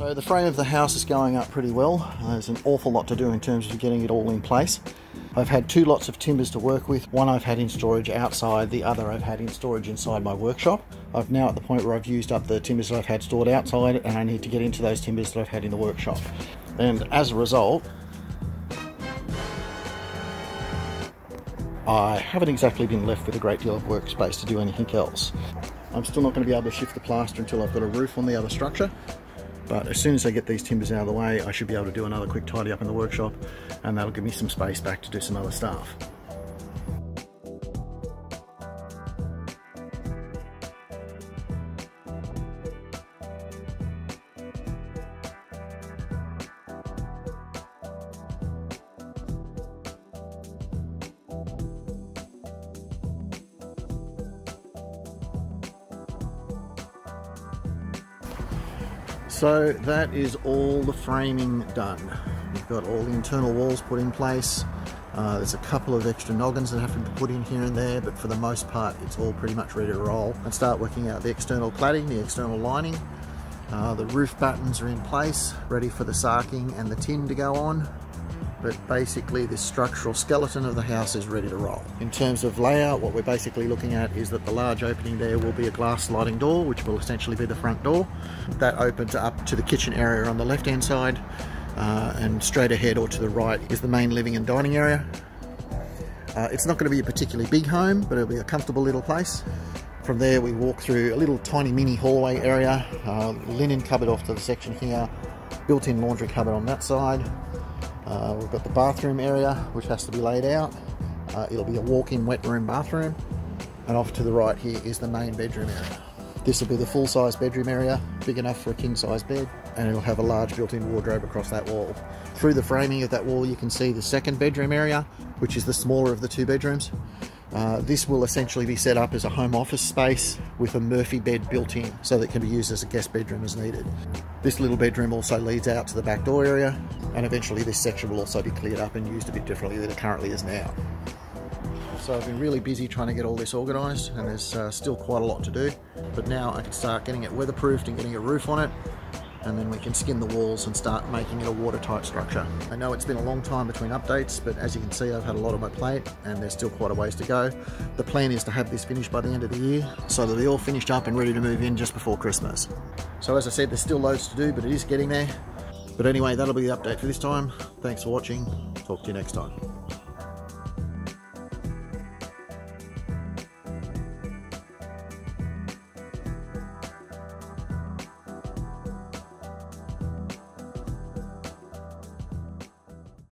So the frame of the house is going up pretty well. There's an awful lot to do in terms of getting it all in place. I've had two lots of timbers to work with. One I've had in storage outside, the other I've had in storage inside my workshop. I've now at the point where I've used up the timbers that I've had stored outside and I need to get into those timbers that I've had in the workshop. And as a result, I haven't exactly been left with a great deal of workspace to do anything else. I'm still not going to be able to shift the plaster until I've got a roof on the other structure. But as soon as I get these timbers out of the way, I should be able to do another quick tidy up in the workshop and that'll give me some space back to do some other stuff. So that is all the framing done. We've got all the internal walls put in place. Uh, there's a couple of extra noggins that have to be put in here and there, but for the most part, it's all pretty much ready to roll. And start working out the external cladding, the external lining. Uh, the roof battens are in place, ready for the sarking and the tin to go on but basically the structural skeleton of the house is ready to roll. In terms of layout, what we're basically looking at is that the large opening there will be a glass sliding door, which will essentially be the front door. That opens up to the kitchen area on the left hand side, uh, and straight ahead or to the right is the main living and dining area. Uh, it's not going to be a particularly big home, but it'll be a comfortable little place. From there we walk through a little tiny mini hallway area, uh, linen cupboard off to the section here, built-in laundry cupboard on that side, uh, we've got the bathroom area, which has to be laid out. Uh, it'll be a walk-in wet room bathroom. And off to the right here is the main bedroom area. This will be the full-size bedroom area, big enough for a king-size bed, and it'll have a large built-in wardrobe across that wall. Through the framing of that wall, you can see the second bedroom area, which is the smaller of the two bedrooms. Uh, this will essentially be set up as a home office space with a Murphy bed built in so that it can be used as a guest bedroom as needed. This little bedroom also leads out to the back door area and eventually this section will also be cleared up and used a bit differently than it currently is now. So I've been really busy trying to get all this organised and there's uh, still quite a lot to do but now I can start getting it weatherproofed and getting a roof on it and then we can skin the walls and start making it a watertight structure. I know it's been a long time between updates, but as you can see, I've had a lot on my plate and there's still quite a ways to go. The plan is to have this finished by the end of the year, so that they're all finished up and ready to move in just before Christmas. So as I said, there's still loads to do, but it is getting there. But anyway, that'll be the update for this time. Thanks for watching. Talk to you next time.